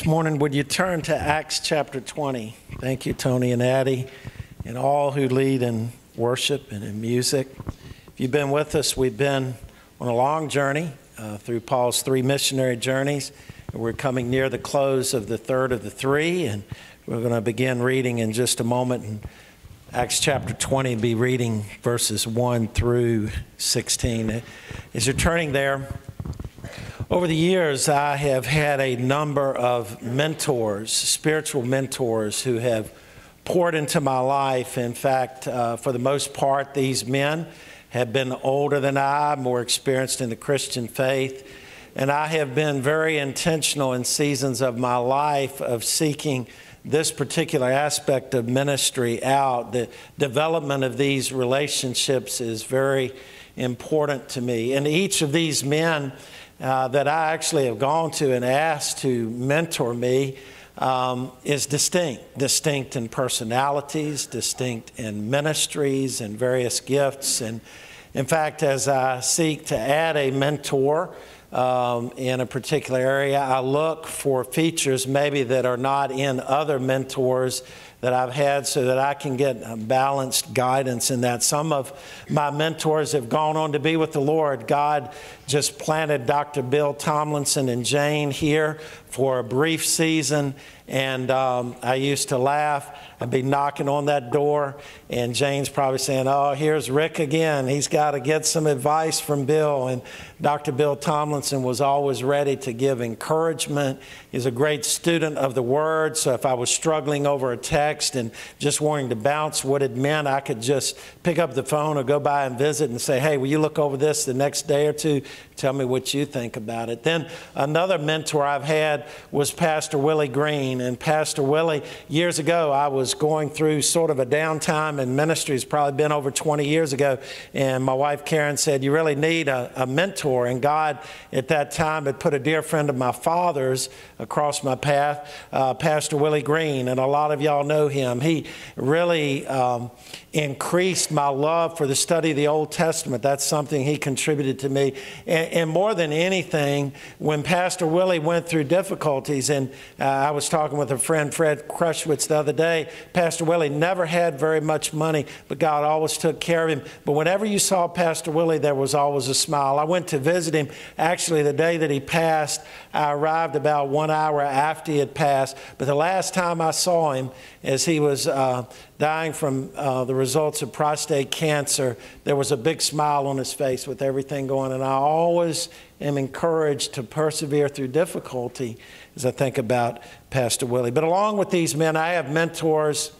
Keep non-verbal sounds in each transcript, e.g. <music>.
this morning, would you turn to Acts chapter 20? Thank you, Tony and Addie, and all who lead in worship and in music. If you've been with us, we've been on a long journey uh, through Paul's three missionary journeys. And we're coming near the close of the third of the three, and we're going to begin reading in just a moment. In Acts chapter 20, be reading verses 1 through 16. As you're turning there, over the years, I have had a number of mentors, spiritual mentors, who have poured into my life. In fact, uh, for the most part, these men have been older than I, more experienced in the Christian faith. And I have been very intentional in seasons of my life of seeking this particular aspect of ministry out. The development of these relationships is very important to me. And each of these men, uh, that I actually have gone to and asked to mentor me um, is distinct, distinct in personalities, distinct in ministries and various gifts. And in fact, as I seek to add a mentor, um, in a particular area, I look for features maybe that are not in other mentors that I've had so that I can get balanced guidance in that. Some of my mentors have gone on to be with the Lord. God just planted Dr. Bill Tomlinson and Jane here for a brief season, and um, I used to laugh. I'd be knocking on that door, and Jane's probably saying, Oh, here's Rick again. He's got to get some advice from Bill. And Dr. Bill Tomlinson was always ready to give encouragement. He's a great student of the Word, so if I was struggling over a text and just wanting to bounce what it meant, I could just pick up the phone or go by and visit and say, Hey, will you look over this the next day or two? Tell me what you think about it. Then another mentor I've had was Pastor Willie Green. And Pastor Willie, years ago, I was going through sort of a downtime in ministry. It's probably been over 20 years ago. And my wife Karen said, You really need a, a mentor. And God, at that time, had put a dear friend of my father's across my path, uh, Pastor Willie Green. And a lot of y'all know him. He really. Um, increased my love for the study of the Old Testament. That's something he contributed to me. And, and more than anything, when Pastor Willie went through difficulties, and uh, I was talking with a friend, Fred Krushwitz, the other day, Pastor Willie never had very much money, but God always took care of him. But whenever you saw Pastor Willie, there was always a smile. I went to visit him actually the day that he passed. I arrived about one hour after he had passed. But the last time I saw him, as he was uh, dying from uh, the results of prostate cancer, there was a big smile on his face with everything going. And I always am encouraged to persevere through difficulty as I think about Pastor Willie. But along with these men, I have mentors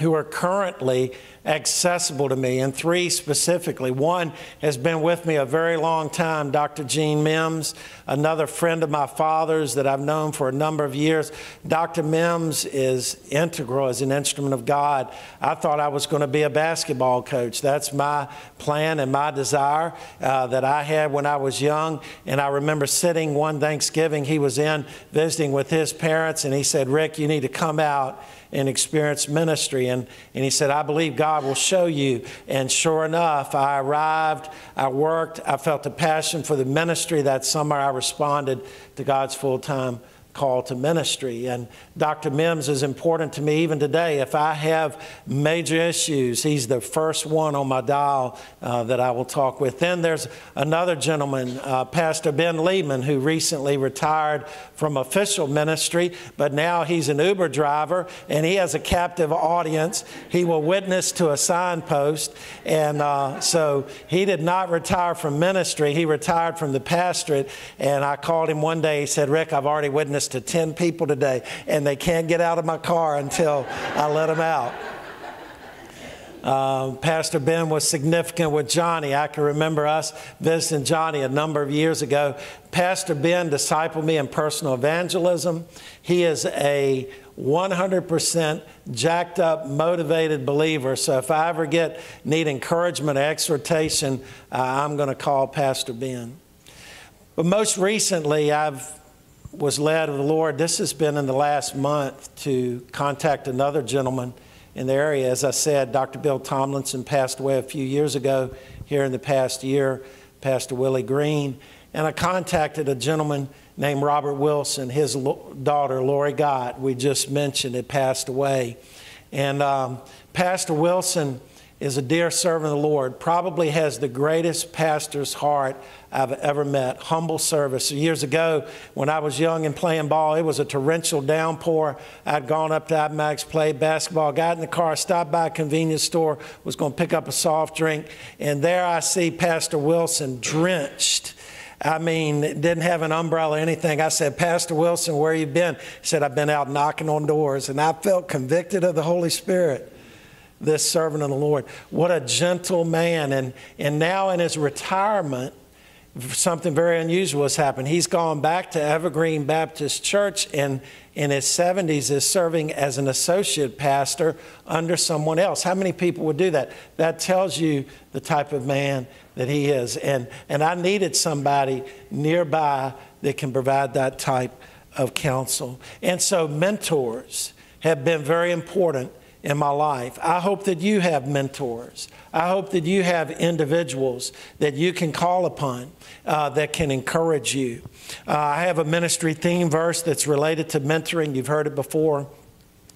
who are currently accessible to me, and three specifically. One has been with me a very long time, Dr. Gene Mims, another friend of my father's that I've known for a number of years. Dr. Mims is integral as an instrument of God. I thought I was going to be a basketball coach. That's my plan and my desire uh, that I had when I was young. And I remember sitting one Thanksgiving, he was in visiting with his parents, and he said, Rick, you need to come out and experience ministry. And, and he said, I believe God will show you. And sure enough, I arrived, I worked, I felt a passion for the ministry that summer. I responded to God's full time call to ministry. And Dr. Mims is important to me even today. If I have major issues, he's the first one on my dial uh, that I will talk with. Then there's another gentleman, uh, Pastor Ben Lehman, who recently retired from official ministry, but now he's an Uber driver and he has a captive audience. He will witness to a signpost. And uh, so he did not retire from ministry, he retired from the pastorate. And I called him one day. He said, Rick, I've already witnessed to 10 people today, and they can't get out of my car until I let them out. Uh, Pastor Ben was significant with Johnny. I can remember us visiting Johnny a number of years ago. Pastor Ben discipled me in personal evangelism. He is a 100% jacked up, motivated believer. So if I ever get need encouragement or exhortation, uh, I'm going to call Pastor Ben. But most recently, I've was led of the Lord, this has been in the last month to contact another gentleman in the area. As I said, Dr. Bill Tomlinson passed away a few years ago here in the past year, Pastor Willie Green. And I contacted a gentleman named Robert Wilson. His daughter, Lori Gott, we just mentioned, had passed away. And um, Pastor Wilson is a dear servant of the Lord, probably has the greatest pastor's heart I've ever met. Humble service. Years ago, when I was young and playing ball, it was a torrential downpour. I'd gone up to Appomattox, played basketball, got in the car, stopped by a convenience store, was going to pick up a soft drink, and there I see Pastor Wilson drenched. I mean, didn't have an umbrella or anything. I said, Pastor Wilson, where you been? He said, I've been out knocking on doors. And I felt convicted of the Holy Spirit this servant of the Lord. What a gentle man. And, and now in his retirement, something very unusual has happened. He's gone back to Evergreen Baptist Church and in his 70s is serving as an associate pastor under someone else. How many people would do that? That tells you the type of man that he is. And, and I needed somebody nearby that can provide that type of counsel. And so mentors have been very important in my life. I hope that you have mentors. I hope that you have individuals that you can call upon uh, that can encourage you. Uh, I have a ministry theme verse that's related to mentoring. You've heard it before.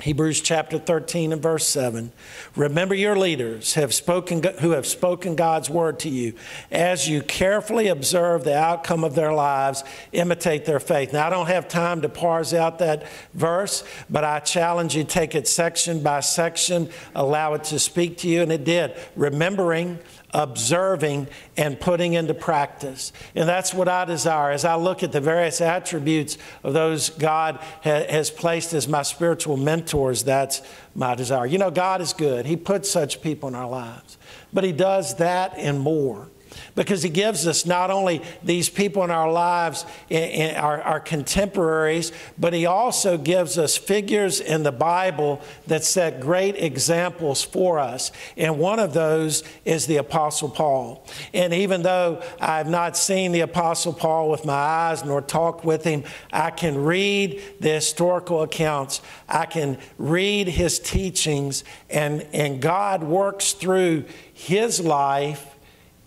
Hebrews chapter 13 and verse 7. Remember your leaders have spoken, who have spoken God's word to you. As you carefully observe the outcome of their lives, imitate their faith. Now, I don't have time to parse out that verse, but I challenge you take it section by section, allow it to speak to you, and it did. Remembering observing and putting into practice. And that's what I desire as I look at the various attributes of those God ha- has placed as my spiritual mentors. That's my desire. You know, God is good, He puts such people in our lives, but He does that and more because he gives us not only these people in our lives, in, in our, our, contemporaries, but he also gives us figures in the Bible that set great examples for us. And one of those is the Apostle Paul. And even though I've not seen the Apostle Paul with my eyes nor talked with him, I can read the historical accounts, I can read his teachings, and, and God works through his life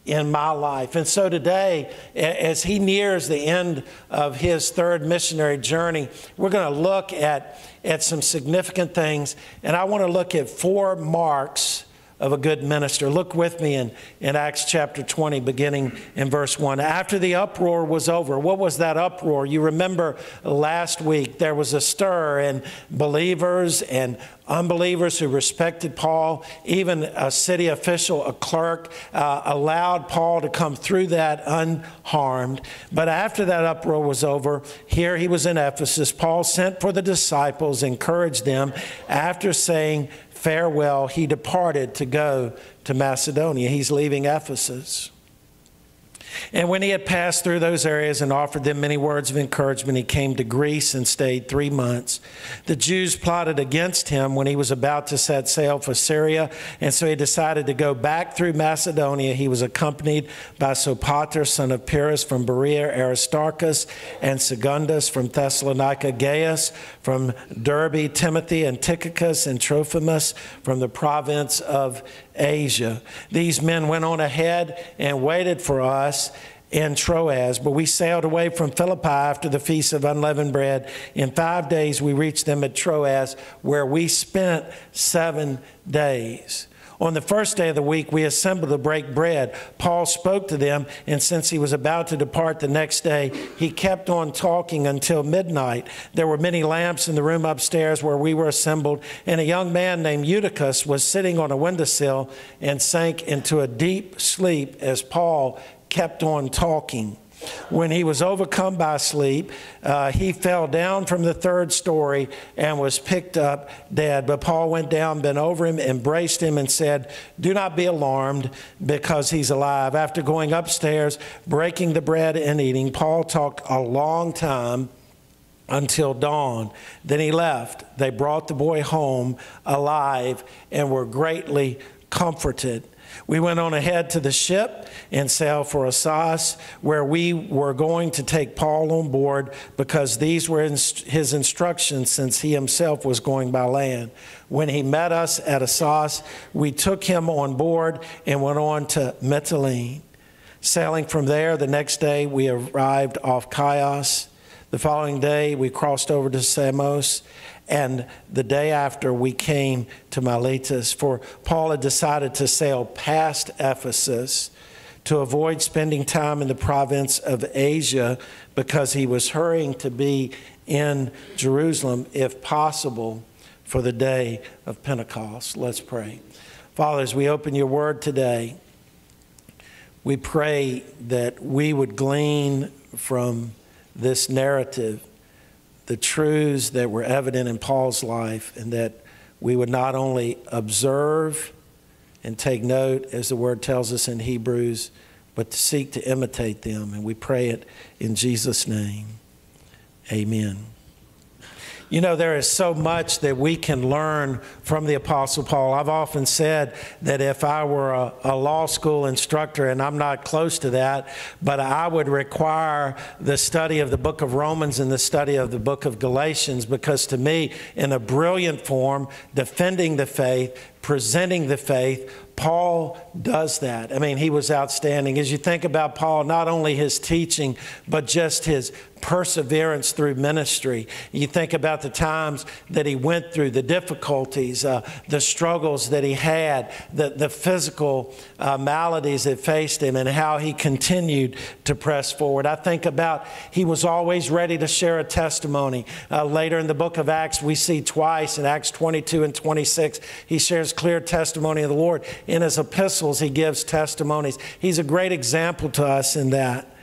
in my life. And so today, as he nears the end of his third missionary journey, we're going to look at, at some significant things. And I want to look at four marks of a good minister. Look with me in, in Acts chapter 20, beginning in verse 1. After the uproar was over, what was that uproar? You remember last week there was a stir, and believers and unbelievers who respected Paul, even a city official, a clerk, uh, allowed Paul to come through that unharmed. But after that uproar was over, here he was in Ephesus. Paul sent for the disciples, encouraged them, after saying, farewell, he departed to go to Macedonia. He's leaving Ephesus. And when he had passed through those areas and offered them many words of encouragement, he came to Greece and stayed three months. The Jews plotted against him when he was about to set sail for Syria, and so he decided to go back through Macedonia. He was accompanied by Sopater, son of Pyrrhus from Berea, Aristarchus, and Secundus from Thessalonica, Gaius from Derbe, Timothy, and Tychicus, and Trophimus from the province of Asia. These men went on ahead and waited for us in Troas, but we sailed away from Philippi after the Feast of Unleavened Bread. In five days, we reached them at Troas, where we spent seven days. On the first day of the week, we assembled to break bread. Paul spoke to them, and since he was about to depart the next day, he kept on talking until midnight. There were many lamps in the room upstairs where we were assembled, and a young man named Eutychus was sitting on a windowsill and sank into a deep sleep as Paul kept on talking. When he was overcome by sleep, uh, he fell down from the third story and was picked up dead. But Paul went down, bent over him, embraced him, and said, Do not be alarmed because he's alive. After going upstairs, breaking the bread and eating, Paul talked a long time until dawn. Then he left. They brought the boy home alive and were greatly comforted. We went on ahead to the ship and sailed for Assos, where we were going to take Paul on board because these were his instructions since he himself was going by land. When he met us at Assos, we took him on board and went on to Mytilene. Sailing from there, the next day we arrived off Chios. The following day, we crossed over to Samos, and the day after, we came to Miletus. For Paul had decided to sail past Ephesus to avoid spending time in the province of Asia because he was hurrying to be in Jerusalem, if possible, for the day of Pentecost. Let's pray. Father, as we open your word today, we pray that we would glean from this narrative the truths that were evident in Paul's life and that we would not only observe and take note, as the word tells us in Hebrews, but to seek to imitate them. And we pray it in Jesus' name. Amen. You know, there is so much that we can learn from the Apostle Paul. I've often said that if I were a, a, law school instructor, and I'm not close to that, but I would require the study of the book of Romans and the study of the book of Galatians, because to me, in a brilliant form, defending the faith, presenting the faith, Paul does that. I mean, he was outstanding. As you think about Paul, not only his teaching, but just his perseverance through ministry. You think about the times that he went through, the difficulties, uh, the struggles that he had, the, the physical uh, maladies that faced him, and how he continued to press forward. I think about he was always ready to share a testimony. Uh, later in the book of Acts, we see twice in Acts 22 and 26, he shares clear testimony of the Lord. In his epistles, he gives testimonies. He's a great example to us in that.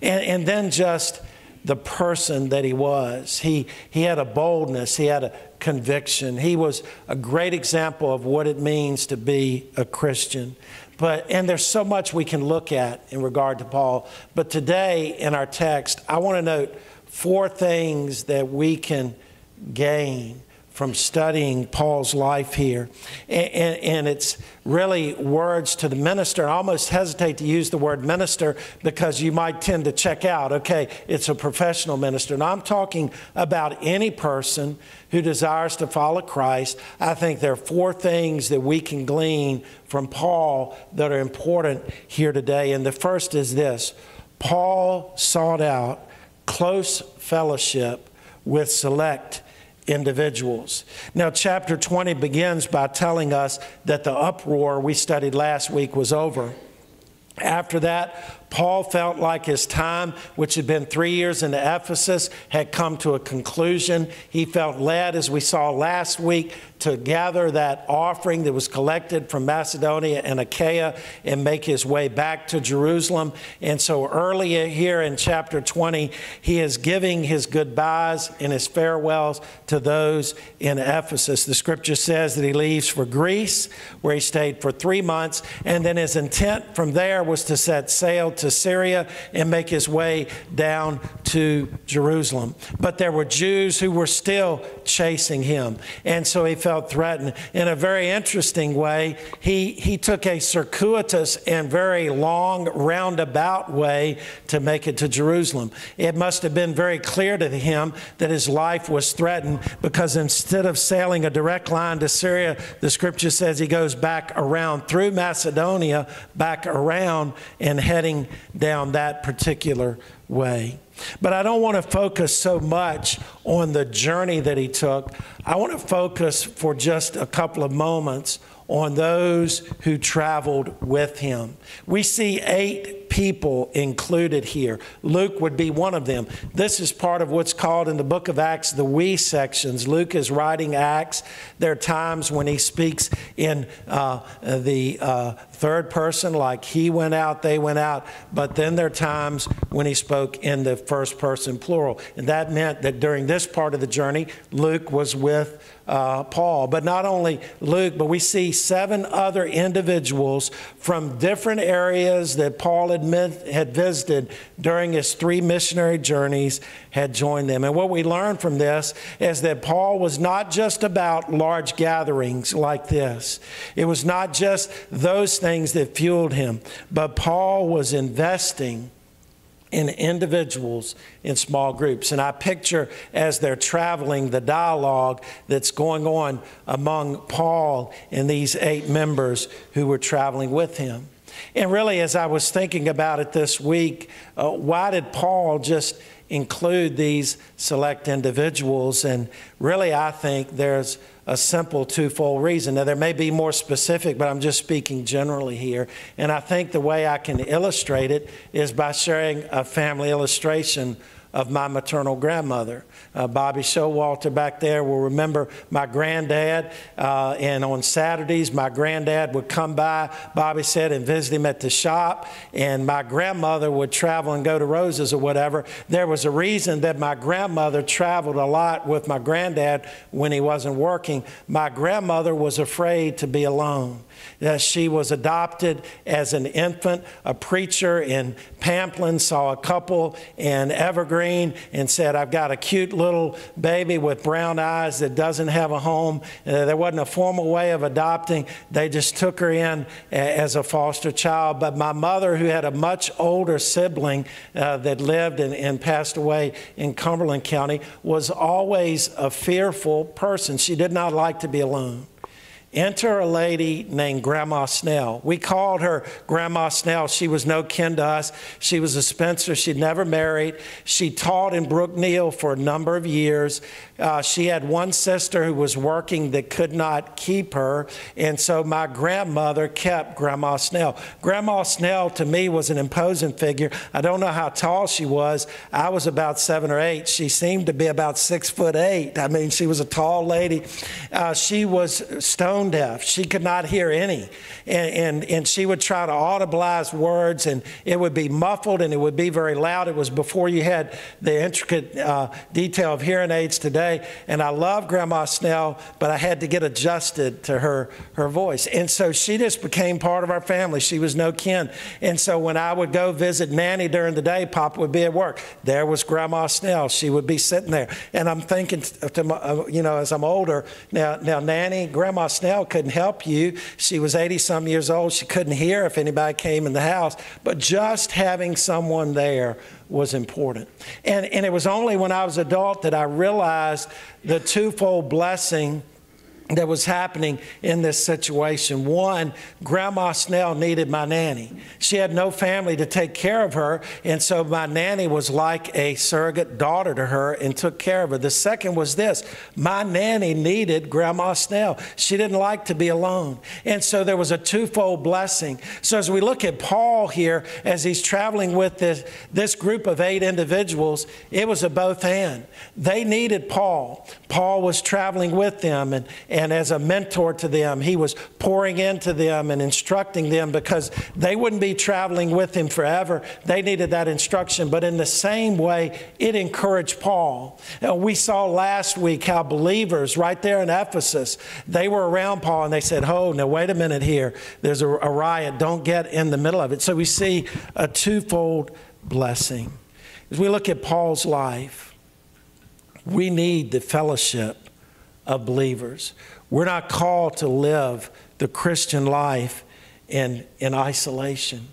And, and then just the person that he was. He, he had a boldness, he had a conviction. He was a great example of what it means to be a Christian. But, and there's so much we can look at in regard to Paul. But today in our text, I want to note four things that we can gain from studying Paul's life here. And, and, it's really words to the minister. I almost hesitate to use the word minister because you might tend to check out, okay, it's a professional minister. And I'm talking about any person who desires to follow Christ. I think there are four things that we can glean from Paul that are important here today. And the first is this Paul sought out close fellowship with select individuals. Now, chapter 20 begins by telling us that the uproar we studied last week was over. After that, Paul felt like his time, which had been three years in Ephesus, had come to a conclusion. He felt led, as we saw last week, to gather that offering that was collected from Macedonia and Achaia and make his way back to Jerusalem. And so, earlier here in chapter 20, he is giving his goodbyes and his farewells to those in Ephesus. The scripture says that he leaves for Greece, where he stayed for three months, and then his intent from there was to set sail to Syria and make his way down to Jerusalem. But there were Jews who were still chasing him. And so he felt threatened. In a very interesting way, he, he took a circuitous and very long, roundabout way to make it to Jerusalem. It must have been very clear to him that his life was threatened because instead of sailing a direct line to Syria, the scripture says he goes back around through Macedonia, back around and heading down that particular way. But I don't want to focus so much on the journey that he took. I want to focus for just a couple of moments on those who traveled with him. We see eight people included here. Luke would be one of them. This is part of what's called in the book of Acts the we sections. Luke is writing Acts. There are times when he speaks in uh, the uh, third person, like he went out, they went out, but then there are times when he spoke in the first person plural. And that meant that during this part of the journey, Luke was with uh, Paul. But not only Luke, but we see seven other individuals from different areas that Paul had, had visited during his three missionary journeys had joined them. And what we learn from this is that Paul was not just about large gatherings like this, it was not just those things that fueled him, but Paul was investing in individuals in small groups. And I picture as they're traveling the dialogue that's going on among Paul and these eight members who were traveling with him. And really, as I was thinking about it this week, uh, why did Paul just include these select individuals. And really, I think there's a simple twofold reason. Now, there may be more specific, but I'm just speaking generally here. And I think the way I can illustrate it is by sharing a family illustration of my maternal grandmother. Uh, Bobby Showalter back there will remember my granddad. Uh, and on Saturdays, my granddad would come by, Bobby said, and visit him at the shop. And my grandmother would travel and go to Rose's or whatever. There was a reason that my grandmother traveled a lot with my granddad when he wasn't working. My grandmother was afraid to be alone. Uh, she was adopted as an infant. A preacher in Pamplin saw a couple in Evergreen and said, I've got a cute little baby with brown eyes that doesn't have a home. Uh, there wasn't a formal way of adopting. They just took her in as a foster child. But my mother, who had a much older sibling uh, that lived and, and passed away in Cumberland County, was always a fearful person. She did not like to be alone. Enter a lady named Grandma Snell. We called her Grandma Snell. She was no kin to us. She was a spinster. She'd never married. She taught in Brookneal for a number of years. Uh, she had one sister who was working that could not keep her, and so my grandmother kept Grandma Snell. Grandma Snell to me was an imposing figure. I don't know how tall she was. I was about seven or eight. She seemed to be about six foot eight. I mean, she was a tall lady. Uh, she was stone deaf. She could not hear any, and, and and she would try to audibilize words, and it would be muffled and it would be very loud. It was before you had the intricate uh, detail of hearing aids today and I love Grandma Snell, but I had to get adjusted to her, her voice. And so she just became part of our family. She was no kin. And so when I would go visit Nanny during the day, Papa would be at work. There was Grandma Snell. She would be sitting there. And I'm thinking, to uh, you know, as I'm older, now, now Nanny, Grandma Snell couldn't help you. She was 80 some years old. She couldn't hear if anybody came in the house. But just having someone there was important. And, and it was only when I was adult that I realized the twofold blessing that was happening in this situation. One, Grandma Snell needed my nanny. She had no family to take care of her, and so my nanny was like a surrogate daughter to her and took care of her. The second was this my nanny needed Grandma Snell. She didn't like to be alone. And so there was a twofold blessing. So as we look at Paul here, as he's traveling with this, this group of eight individuals, it was a both and. They needed Paul. Paul was traveling with them and and as a mentor to them, he was pouring into them and instructing them because they wouldn't be traveling with him forever. They needed that instruction. But in the same way, it encouraged Paul. Now, we saw last week how believers right there in Ephesus, they were around Paul and they said, Oh, now wait a minute here. There's a, a riot. Don't get in the middle of it. So we see a twofold blessing. As we look at Paul's life, we need the fellowship of believers. We're not called to live the Christian life in, in isolation.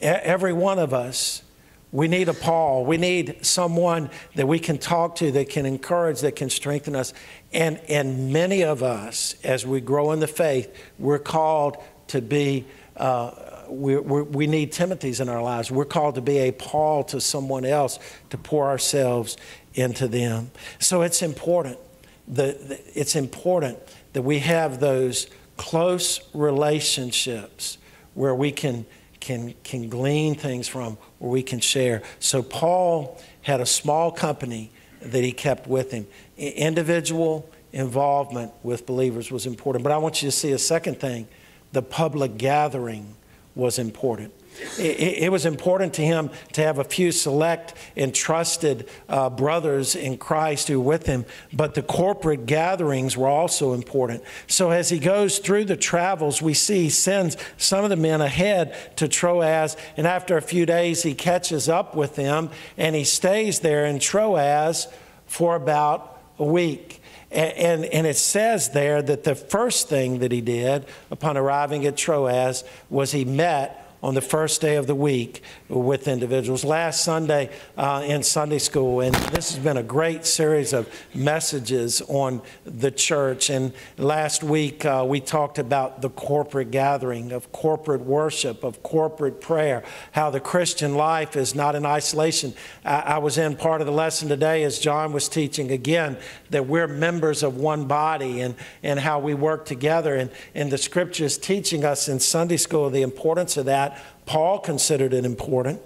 Every one of us, we need a Paul. We need someone that we can talk to, that can encourage, that can strengthen us. And, and many of us, as we grow in the faith, we're called to be, uh, we, we need Timothy's in our lives. We're called to be a Paul to someone else, to pour ourselves into them. So it's important the, the, it's important that we have those close relationships where we can, can, can glean things from, where we can share. So Paul had a small company that he kept with him. Individual involvement with believers was important. But I want you to see a second thing the public gathering was important. It, it, was important to him to have a few select and trusted uh, brothers in Christ who were with him, but the corporate gatherings were also important. So as he goes through the travels, we see he sends some of the men ahead to Troas, and after a few days, he catches up with them and he stays there in Troas for about a week. And, and, it says there that the first thing that he did upon arriving at Troas was he met on the first day of the week with individuals. Last Sunday uh, in Sunday school, and this has been a great series of messages on the church. And last week uh, we talked about the corporate gathering, of corporate worship, of corporate prayer, how the Christian life is not in isolation. I, I was in part of the lesson today as John was teaching again that we're members of one body and, and how we work together. And, and the scriptures teaching us in Sunday school the importance of that. Paul considered it important.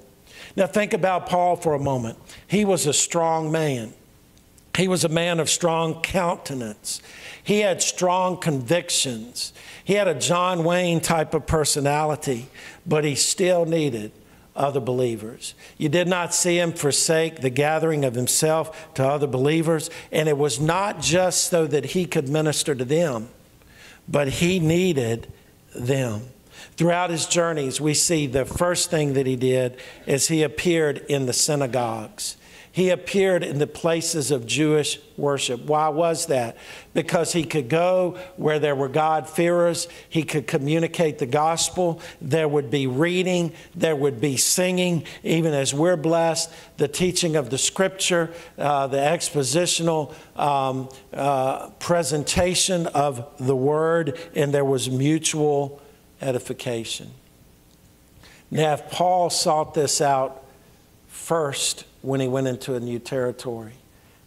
Now, think about Paul for a moment. He was a strong man, he was a man of strong countenance, he had strong convictions. He had a John Wayne type of personality, but he still needed other believers. You did not see him forsake the gathering of himself to other believers, and it was not just so that he could minister to them, but he needed them. Throughout his journeys, we see the first thing that he did is he appeared in the synagogues. He appeared in the places of Jewish worship. Why was that? Because he could go where there were God-fearers, he could communicate the gospel, there would be reading, there would be singing, even as we're blessed, the teaching of the scripture, uh, the expositional um, uh, presentation of the word, and there was mutual edification. Now, if Paul sought this out first when he went into a new territory,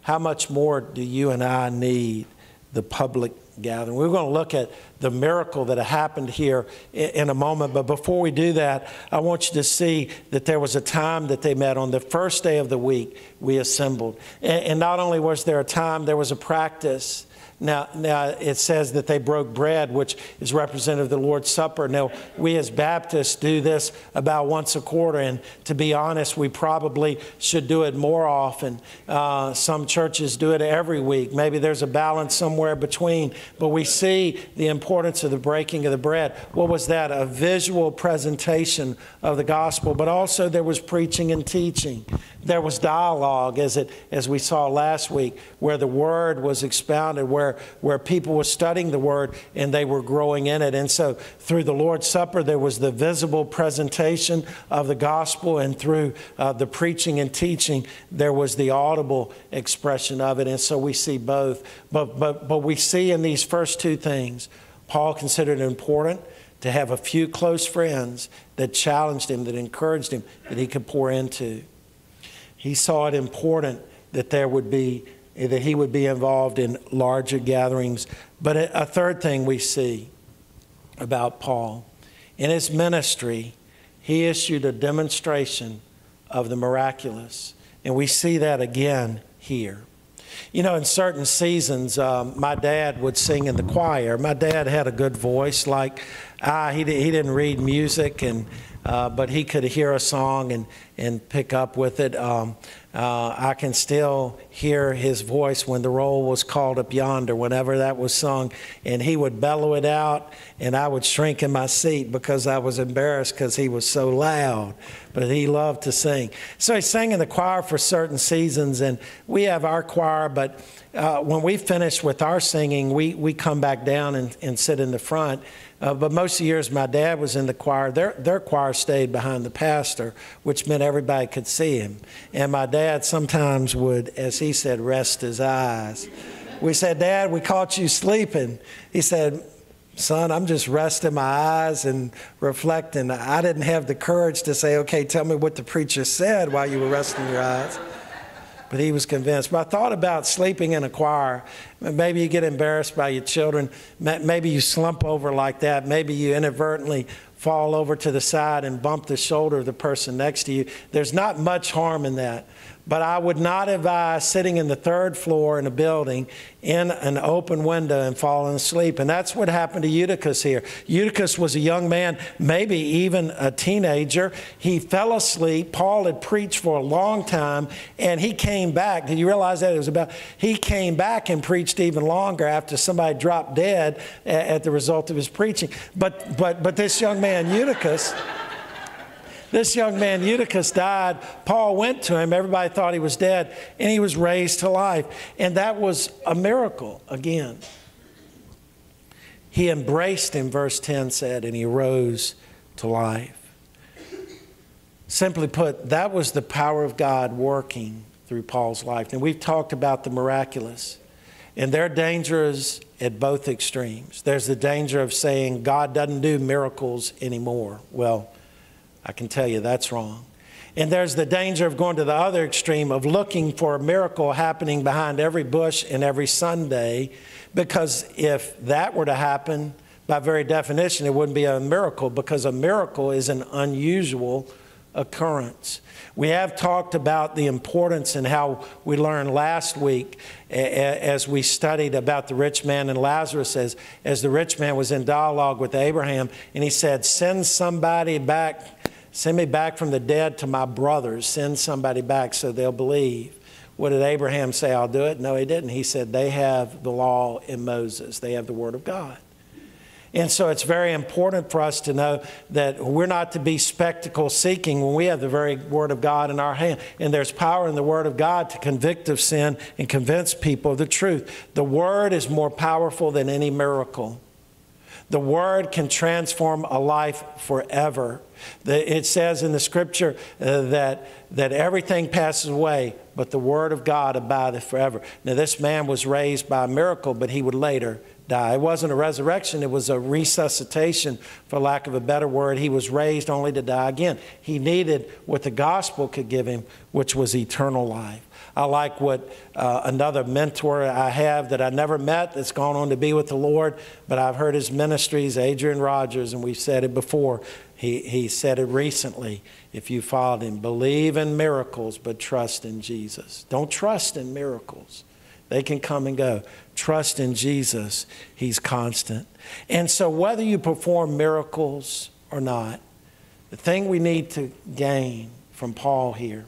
how much more do you and I need the public gathering? We're going to look at the miracle that happened here in a moment, but before we do that, I want you to see that there was a time that they met on the first day of the week. We assembled, and not only was there a time, there was a practice now, now it says that they broke bread, which is representative of the Lord's Supper. Now, we as Baptists do this about once a quarter, and to be honest, we probably should do it more often. Uh, some churches do it every week. Maybe there's a balance somewhere between, but we see the importance of the breaking of the bread. What was that? A visual presentation of the gospel, but also there was preaching and teaching. There was dialogue, as, it, as we saw last week, where the word was expounded, where, where people were studying the word and they were growing in it. And so through the Lord's Supper, there was the visible presentation of the gospel, and through uh, the preaching and teaching, there was the audible expression of it. And so we see both. But, but, but we see in these first two things, Paul considered it important to have a few close friends that challenged him, that encouraged him, that he could pour into. He saw it important that there would be that he would be involved in larger gatherings. But a third thing we see about Paul in his ministry, he issued a demonstration of the miraculous, and we see that again here. You know, in certain seasons, um, my dad would sing in the choir. My dad had a good voice, like ah, he, he didn't read music and uh, but he could hear a song and, and pick up with it. Um, uh, I can still hear his voice when the roll was called up yonder, whenever that was sung, and he would bellow it out, and I would shrink in my seat because I was embarrassed because he was so loud. But he loved to sing. So he sang in the choir for certain seasons, and we have our choir, but uh, when we finish with our singing, we, we come back down and, and sit in the front. Uh, but most of the years my dad was in the choir, their, their choir stayed behind the pastor, which meant everybody could see him. And my dad sometimes would, as he said, rest his eyes. We said, Dad, we caught you sleeping. He said, Son, I'm just resting my eyes and reflecting. I didn't have the courage to say, Okay, tell me what the preacher said while you were resting your eyes but he was convinced. But I thought about sleeping in a choir. Maybe you get embarrassed by your children. Maybe you slump over like that. Maybe you inadvertently fall over to the side and bump the shoulder of the person next to you. There's not much harm in that. But I would not advise sitting in the third floor in a building in an open window and falling asleep. And that's what happened to Eutychus here. Eutychus was a young man, maybe even a teenager. He fell asleep. Paul had preached for a long time and he came back. Did you realize that? It was about, he came back and preached even longer after somebody dropped dead at the result of his preaching. But, but, but this young man, Eutychus, this young man, Eutychus, died. Paul went to him. Everybody thought he was dead, and he was raised to life. And that was a miracle again. He embraced him, verse 10 said, and he rose to life. Simply put, that was the power of God working through Paul's life. And we've talked about the miraculous. And there are dangers at both extremes. There's the danger of saying God doesn't do miracles anymore. Well, I can tell you that's wrong. And there's the danger of going to the other extreme of looking for a miracle happening behind every bush and every Sunday, because if that were to happen, by very definition, it wouldn't be a miracle because a miracle is an unusual occurrence. We have talked about the importance and how we learned last week as we studied about the rich man and Lazarus, as, as the rich man was in dialogue with Abraham, and he said, Send somebody back, send me back from the dead to my brothers, send somebody back so they'll believe. What did Abraham say? I'll do it? No, he didn't. He said, They have the law in Moses, they have the word of God. And so it's very important for us to know that we're not to be spectacle seeking when we have the very Word of God in our hand. And there's power in the Word of God to convict of sin and convince people of the truth. The Word is more powerful than any miracle. The Word can transform a life forever. It says in the Scripture uh, that, that everything passes away, but the Word of God abideth forever. Now, this man was raised by a miracle, but he would later die. It wasn't a resurrection, it was a resuscitation, for lack of a better word. He was raised only to die again. He needed what the gospel could give him, which was eternal life. I like what uh, another mentor I have that I never met that's gone on to be with the Lord, but I've heard his ministries, Adrian Rogers, and we've said it before. He, he said it recently. If you followed him, believe in miracles, but trust in Jesus. Don't trust in miracles. They can come and go. Trust in Jesus, He's constant. And so, whether you perform miracles or not, the thing we need to gain from Paul here,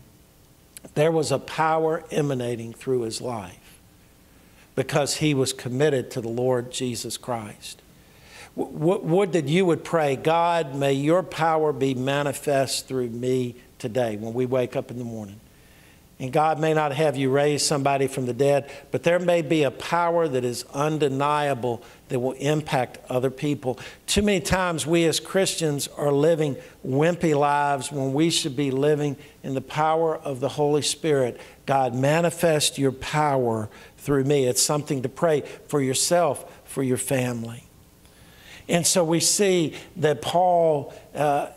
there was a power emanating through his life because he was committed to the Lord Jesus Christ. Would that you would pray, God, may your power be manifest through me today when we wake up in the morning. And God may not have you raise somebody from the dead, but there may be a power that is undeniable that will impact other people. Too many times we as Christians are living wimpy lives when we should be living in the power of the Holy Spirit. God, manifest your power through me. It's something to pray for yourself, for your family. And so we see that Paul. Uh,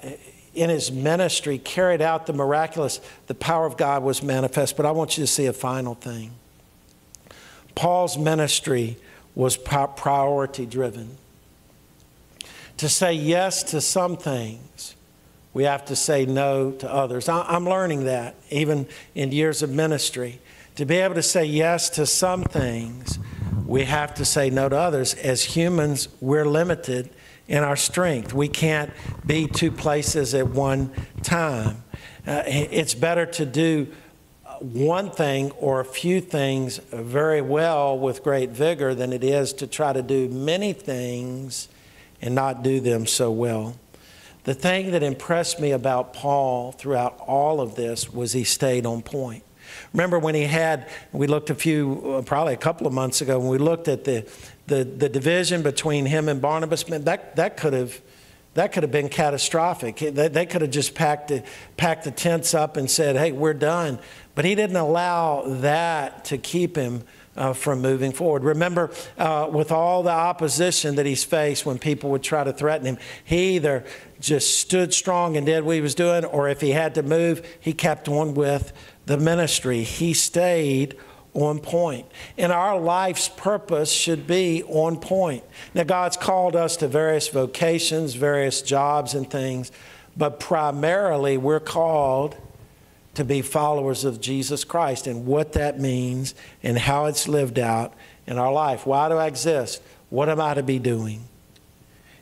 in his ministry carried out the miraculous, the power of God was manifest. But I want you to see a final thing. Paul's ministry was priority driven. To say yes to some things, we have to say no to others. I'm learning that even in years of ministry. To be able to say yes to some things, we have to say no to others. As humans, we're limited in our strength. We can't be two places at one time. Uh, it's better to do one thing or a few things very well with great vigor than it is to try to do many things and not do them so well. The thing that impressed me about Paul throughout all of this was he stayed on point. Remember when he had, we looked a few, uh, probably a couple of months ago, when we looked at the, the, the division between him and Barnabas, man, that, that could have that could have been catastrophic. They, they could have just packed the, packed the tents up and said, hey, we're done. But he didn't allow that to keep him uh, from moving forward. Remember, uh, with all the opposition that he's faced when people would try to threaten him, he either just stood strong and did what he was doing, or if he had to move, he kept on with the ministry. He stayed on point. And our life's purpose should be on point. Now, God's called us to various vocations, various jobs, and things, but primarily we're called to be followers of Jesus Christ and what that means and how it's lived out in our life. Why do I exist? What am I to be doing?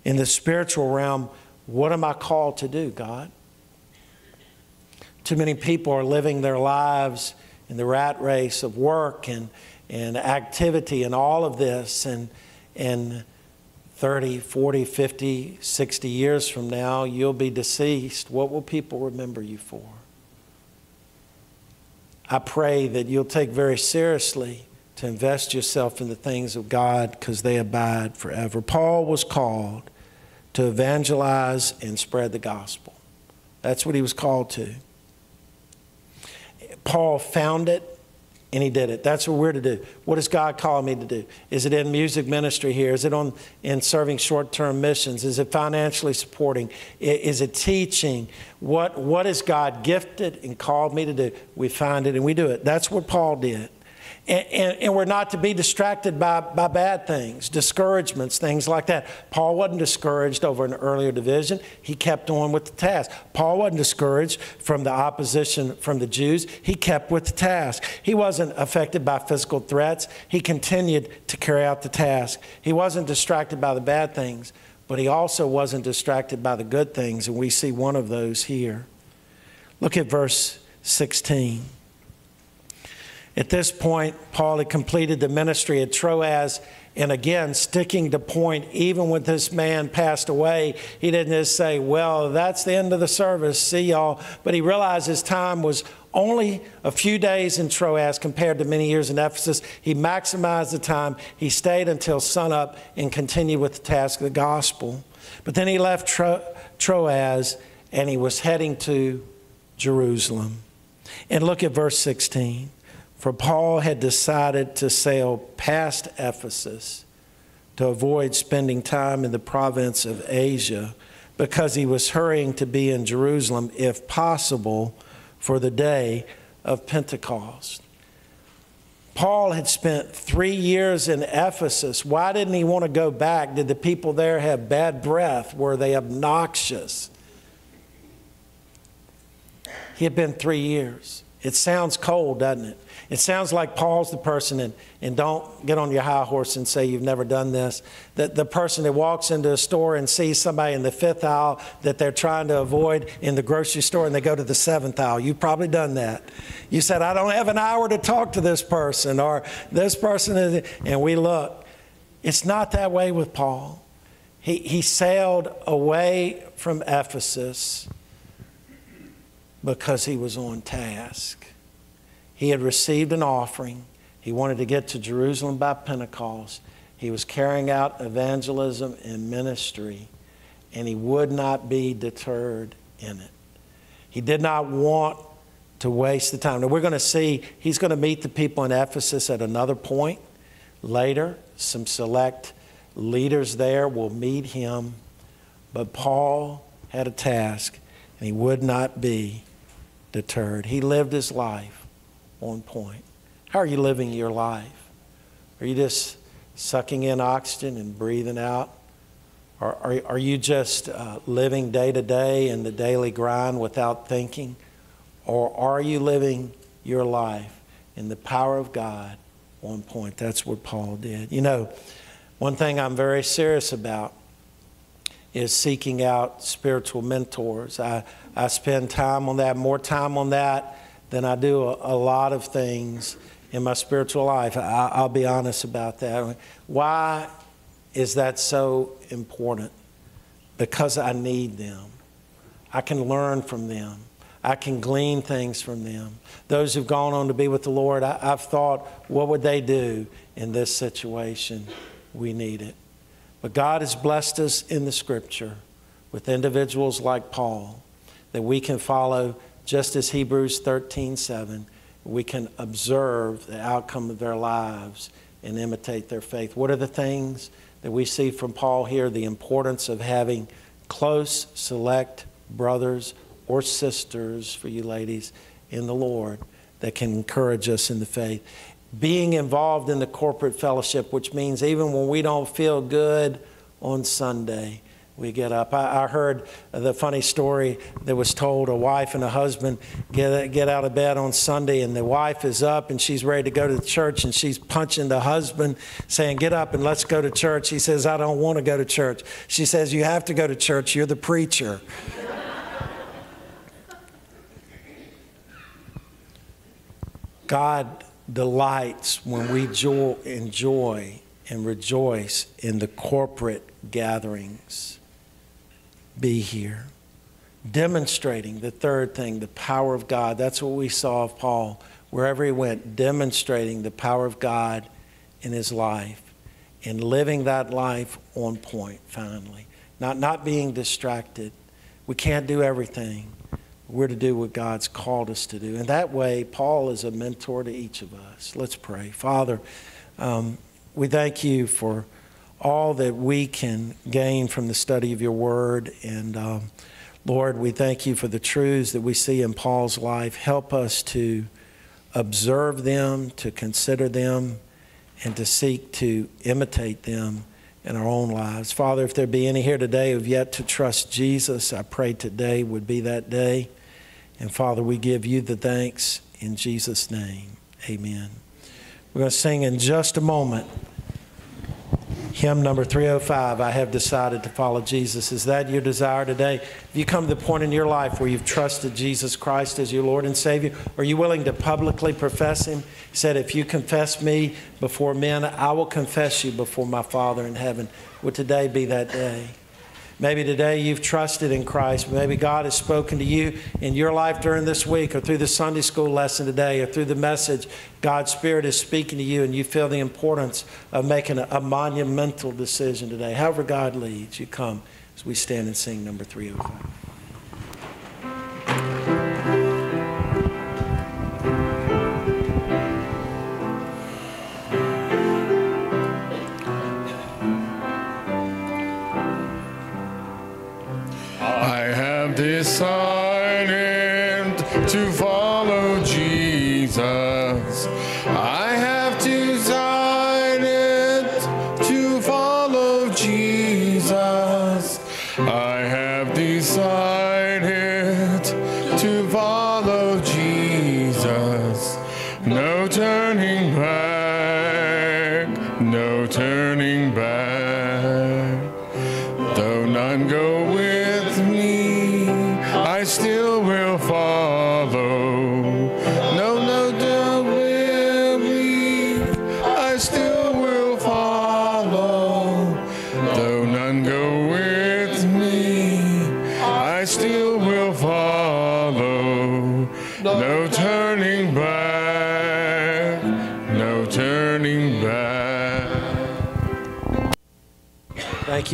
In the spiritual realm, what am I called to do, God? Too many people are living their lives in the rat race of work and, and activity and all of this. And, and 30, 40, 50, 60 years from now, you'll be deceased. What will people remember you for? I pray that you'll take very seriously to invest yourself in the things of God because they abide forever. Paul was called to evangelize and spread the gospel. That's what he was called to. Paul found it and he did it. That's what we're to do. What does God call me to do? Is it in music ministry here? Is it on in serving short-term missions? Is it financially supporting? Is it teaching? What what has God gifted and called me to do? We find it and we do it. That's what Paul did. And, and, and, we're not to be distracted by, by bad things, discouragements, things like that. Paul wasn't discouraged over an earlier division. He kept on with the task. Paul wasn't discouraged from the opposition from the Jews. He kept with the task. He wasn't affected by physical threats. He continued to carry out the task. He wasn't distracted by the bad things, but he also wasn't distracted by the good things. And we see one of those here. Look at verse 16. At this point, Paul had completed the ministry at Troas. And again, sticking to point, even when this man passed away, he didn't just say, Well, that's the end of the service, see y'all. But he realized his time was only a few days in Troas compared to many years in Ephesus. He maximized the time. He stayed until sunup and continued with the task of the gospel. But then he left Tro- Troas and he was heading to Jerusalem. And look at verse 16. For Paul had decided to sail past Ephesus to avoid spending time in the province of Asia because he was hurrying to be in Jerusalem, if possible, for the day of Pentecost. Paul had spent three years in Ephesus. Why didn't he want to go back? Did the people there have bad breath? Were they obnoxious? He had been three years. It sounds cold, doesn't it? It sounds like Paul's the person, and, and don't get on your high horse and say you've never done this. That the person that walks into a store and sees somebody in the fifth aisle that they're trying to avoid in the grocery store and they go to the seventh aisle. You've probably done that. You said, I don't have an hour to talk to this person, or this person, is, and we look. It's not that way with Paul. He, he sailed away from Ephesus because he was on task. He had received an offering. He wanted to get to Jerusalem by Pentecost. He was carrying out evangelism and ministry, and he would not be deterred in it. He did not want to waste the time. Now, we're going to see he's going to meet the people in Ephesus at another point later. Some select leaders there will meet him. But Paul had a task, and he would not be deterred. He lived his life on point. How are you living your life? Are you just sucking in oxygen and breathing out? Or are, are you just uh, living day to day in the daily grind without thinking? Or are you living your life in the power of God on point? That's what Paul did. You know, one thing I'm very serious about is seeking out spiritual mentors. I, I spend time on that, more time on that than I do a, a lot of things in my spiritual life. I, I'll be honest about that. Why is that so important? Because I need them. I can learn from them. I can glean things from them. Those who've gone on to be with the Lord, I, have thought, what would they do in this situation? We need it. But God has blessed us in the scripture with individuals like Paul that we can follow just as Hebrews 13 7, we can observe the outcome of their lives and imitate their faith. What are the things that we see from Paul here? The importance of having close, select brothers or sisters for you ladies in the Lord that can encourage us in the faith. Being involved in the corporate fellowship, which means even when we don't feel good on Sunday, we get up. I, I, heard the funny story that was told a wife and a husband get, get out of bed on Sunday, and the wife is up and she's ready to go to the church, and she's punching the husband, saying, Get up and let's go to church. He says, I don't want to go to church. She says, You have to go to church. You're the preacher. <laughs> God delights when we joy, enjoy and rejoice in the corporate gatherings be here. Demonstrating the third thing, the power of God. That's what we saw of Paul wherever he went, demonstrating the power of God in his life and living that life on point finally. Not, not being distracted. We can't do everything, We're to do what God's called us to do. And that way, Paul is a mentor to each of us. Let's pray. Father, um, we thank you for all that we can gain from the study of your word. And um, Lord, we thank you for the truths that we see in Paul's life. Help us to observe them, to consider them, and to seek to imitate them in our own lives. Father, if there be any here today who have yet to trust Jesus, I pray today would be that day. And Father, we give you the thanks in Jesus' name. Amen. We're going to sing in just a moment. Hymn number 305, I have decided to follow Jesus. Is that your desire today? Have you come to the point in your life where you've trusted Jesus Christ as your Lord and Savior? Are you willing to publicly profess Him? He said, If you confess me before men, I will confess you before my Father in heaven. Would today be that day? Maybe today you've trusted in Christ. Maybe God has spoken to you in your life during this week or through the Sunday school lesson today or through the message. God's Spirit is speaking to you and you feel the importance of making a, a monumental decision today. However, God leads, you come as we stand and sing number 305. Decided to follow Jesus. I have decided to follow Jesus. I have decided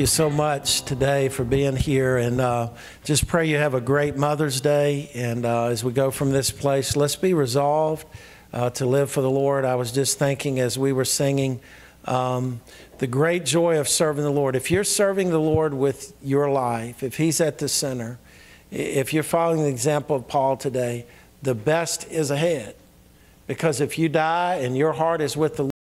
you so much today for being here. And uh, just pray you have a great Mother's Day. And uh, as we go from this place, let's be resolved uh, to live for the Lord. I was just thinking as we were singing um, the great joy of serving the Lord. If you're serving the Lord with your life, if He's at the center, if you're following the example of Paul today, the best is ahead. Because if you die and your heart is with the